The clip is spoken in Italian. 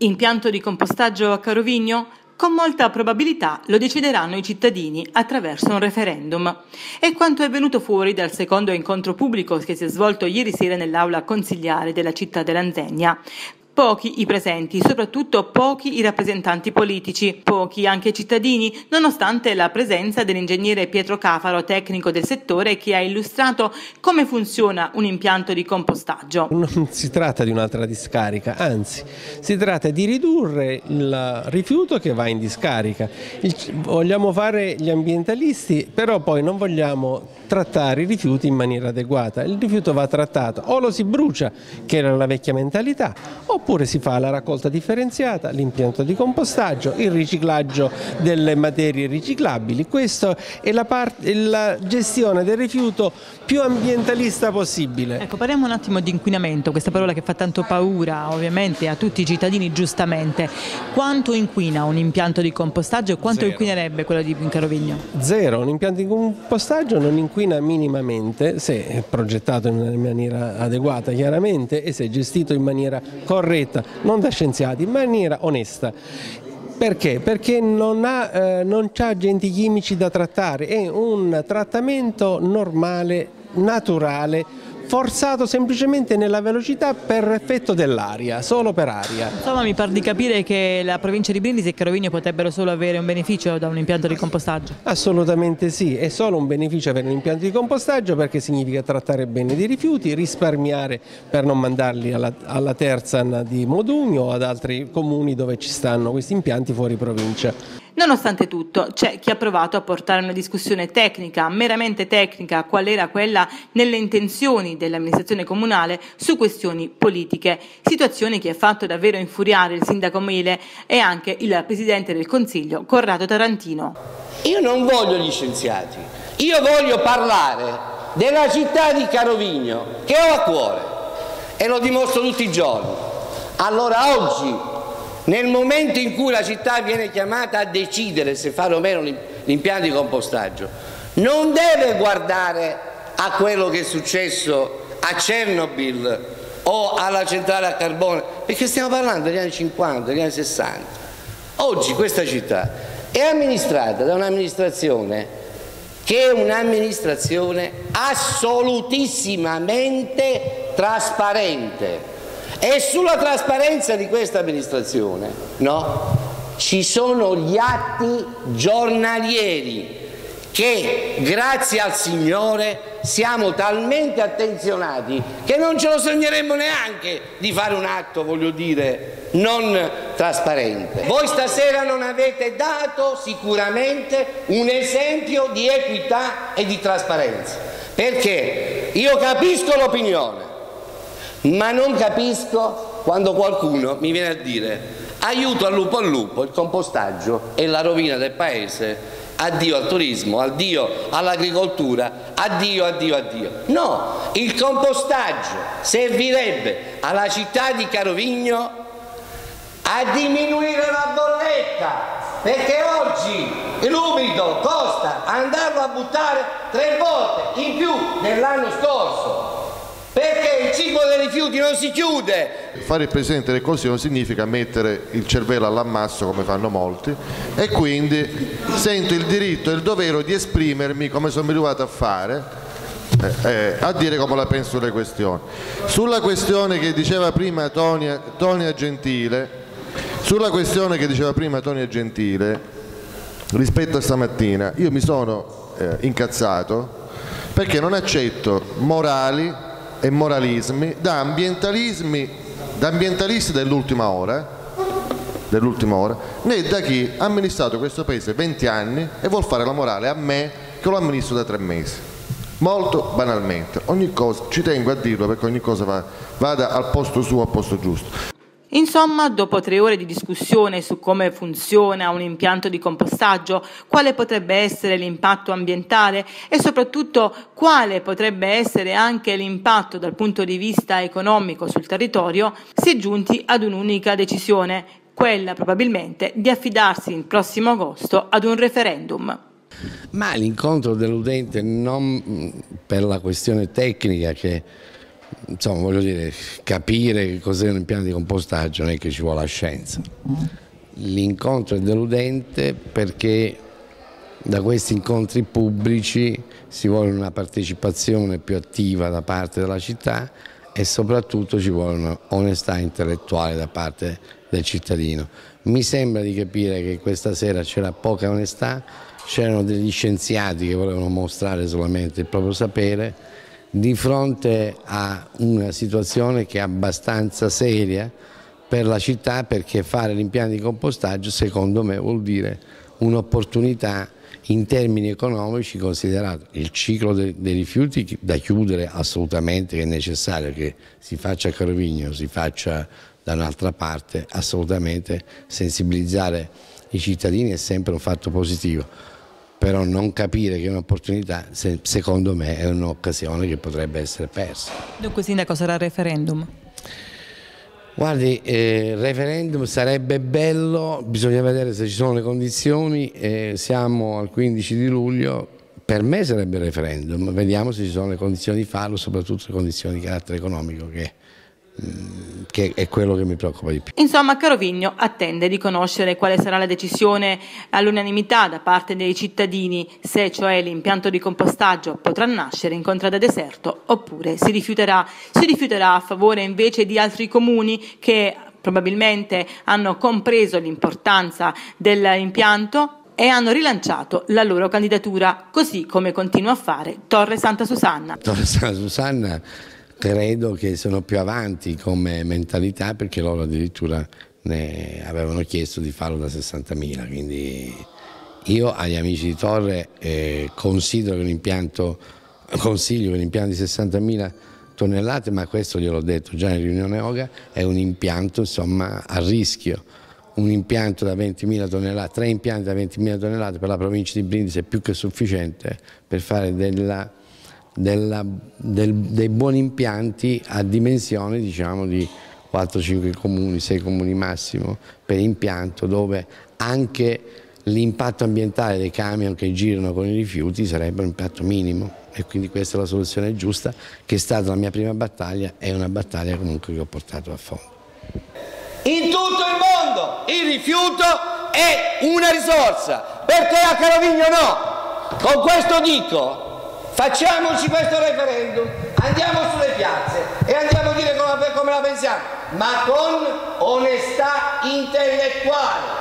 Impianto di compostaggio a Carovigno? Con molta probabilità lo decideranno i cittadini attraverso un referendum. È quanto è venuto fuori dal secondo incontro pubblico che si è svolto ieri sera nell'aula consigliare della città dell'Anzegna. Pochi i presenti, soprattutto pochi i rappresentanti politici, pochi anche i cittadini, nonostante la presenza dell'ingegnere Pietro Cafaro, tecnico del settore, che ha illustrato come funziona un impianto di compostaggio. Non si tratta di un'altra discarica, anzi si tratta di ridurre il rifiuto che va in discarica. Vogliamo fare gli ambientalisti, però poi non vogliamo trattare i rifiuti in maniera adeguata. Il rifiuto va trattato o lo si brucia, che era la vecchia mentalità, oppure si fa la raccolta differenziata, l'impianto di compostaggio, il riciclaggio delle materie riciclabili. Questa è la, parte, la gestione del rifiuto più ambientalista possibile. Ecco, parliamo un attimo di inquinamento, questa parola che fa tanto paura ovviamente a tutti i cittadini giustamente. Quanto inquina un impianto di compostaggio e quanto Zero. inquinerebbe quello di Carovigno? Zero, un impianto di compostaggio non inquina inquina minimamente se è progettato in maniera adeguata chiaramente e se è gestito in maniera corretta, non da scienziati, in maniera onesta. Perché? Perché non ha, eh, non ha agenti chimici da trattare, è un trattamento normale, naturale, forzato semplicemente nella velocità per effetto dell'aria, solo per aria. Insomma mi pare di capire che la provincia di Brindisi e Carovigno potrebbero solo avere un beneficio da un impianto di compostaggio? Assolutamente sì, è solo un beneficio avere un impianto di compostaggio perché significa trattare bene i rifiuti, risparmiare per non mandarli alla, alla Terzan di Modugno o ad altri comuni dove ci stanno questi impianti fuori provincia. Nonostante tutto, c'è chi ha provato a portare una discussione tecnica, meramente tecnica, qual era quella nelle intenzioni dell'amministrazione comunale su questioni politiche, situazione che ha fatto davvero infuriare il sindaco Mele e anche il presidente del Consiglio, Corrado Tarantino. Io non voglio gli scienziati, io voglio parlare della città di Carovigno che ho a cuore e lo dimostro tutti i giorni. Allora oggi nel momento in cui la città viene chiamata a decidere se fare o meno l'impianto di compostaggio, non deve guardare a quello che è successo a Chernobyl o alla centrale a carbone, perché stiamo parlando degli anni 50, degli anni 60. Oggi questa città è amministrata da un'amministrazione che è un'amministrazione assolutissimamente trasparente e sulla trasparenza di questa amministrazione no? ci sono gli atti giornalieri che grazie al Signore siamo talmente attenzionati che non ce lo sogneremmo neanche di fare un atto, voglio dire, non trasparente. Voi stasera non avete dato sicuramente un esempio di equità e di trasparenza, perché io capisco l'opinione, ma non capisco quando qualcuno mi viene a dire aiuto al lupo al lupo, il compostaggio è la rovina del paese, addio al turismo, addio all'agricoltura, addio, addio, addio. No, il compostaggio servirebbe alla città di Carovigno a diminuire la bolletta, perché oggi l'umido costa andarlo a buttare tre volte in più dell'anno scorso. Perché il ciclo dei rifiuti non si chiude. Fare il Presidente del Consiglio significa mettere il cervello all'ammasso come fanno molti e quindi sento il diritto e il dovere di esprimermi come sono abituato a fare eh, eh, a dire come la penso sulle questioni. Sulla questione che diceva prima Tonia, Tonia Gentile, sulla questione che diceva prima Tonia Gentile, rispetto a stamattina, io mi sono eh, incazzato perché non accetto morali e moralismi da ambientalismi, da ambientalisti dell'ultima ora, dell'ultima ora, né da chi ha amministrato questo paese 20 anni e vuol fare la morale a me che lo amministro da tre mesi. Molto banalmente, ogni cosa, ci tengo a dirlo perché ogni cosa va, vada al posto suo, al posto giusto. Insomma, dopo tre ore di discussione su come funziona un impianto di compostaggio, quale potrebbe essere l'impatto ambientale e soprattutto quale potrebbe essere anche l'impatto dal punto di vista economico sul territorio, si è giunti ad un'unica decisione, quella probabilmente di affidarsi il prossimo agosto ad un referendum. Ma l'incontro dell'udente non per la questione tecnica che insomma voglio dire, capire che cos'è un impianto di compostaggio non è che ci vuole la scienza. L'incontro è deludente perché da questi incontri pubblici si vuole una partecipazione più attiva da parte della città e soprattutto ci vuole una onestà intellettuale da parte del cittadino. Mi sembra di capire che questa sera c'era poca onestà, c'erano degli scienziati che volevano mostrare solamente il proprio sapere di fronte a una situazione che è abbastanza seria per la città perché fare l'impianto di compostaggio secondo me vuol dire un'opportunità in termini economici considerato. Il ciclo dei, dei rifiuti da chiudere assolutamente che è necessario che si faccia a Carovigno, si faccia da un'altra parte, assolutamente sensibilizzare i cittadini è sempre un fatto positivo però non capire che è un'opportunità, secondo me è un'occasione che potrebbe essere persa. Dunque Sindaco sarà il referendum? Guardi, eh, il referendum sarebbe bello, bisogna vedere se ci sono le condizioni, eh, siamo al 15 di luglio, per me sarebbe il referendum, vediamo se ci sono le condizioni di farlo, soprattutto le condizioni di carattere economico che che è quello che mi preoccupa di più. Insomma, Carovigno attende di conoscere quale sarà la decisione all'unanimità da parte dei cittadini, se cioè l'impianto di compostaggio potrà nascere in contrada deserto oppure si rifiuterà, si rifiuterà a favore invece di altri comuni che probabilmente hanno compreso l'importanza dell'impianto e hanno rilanciato la loro candidatura, così come continua a fare Torre Santa Susanna. Torre Santa Susanna credo che sono più avanti come mentalità perché loro addirittura ne avevano chiesto di farlo da 60.000 quindi io agli amici di Torre eh, consiglio che un impianto di 60.000 tonnellate ma questo gliel'ho detto già in riunione OGA è un impianto insomma a rischio. Un impianto da 20.000 tonnellate, tre impianti da 20.000 tonnellate per la provincia di Brindisi è più che sufficiente per fare della della, del, dei buoni impianti a dimensione diciamo, di 4-5 comuni, 6 comuni massimo per impianto dove anche l'impatto ambientale dei camion che girano con i rifiuti sarebbe un impatto minimo e quindi questa è la soluzione giusta che è stata la mia prima battaglia e una battaglia comunque che ho portato a fondo. In tutto il mondo il rifiuto è una risorsa, perché a Carovigno no? Con questo dico Facciamoci questo referendum, andiamo sulle piazze e andiamo a dire come, la pensiamo, ma con onestà intellettuale.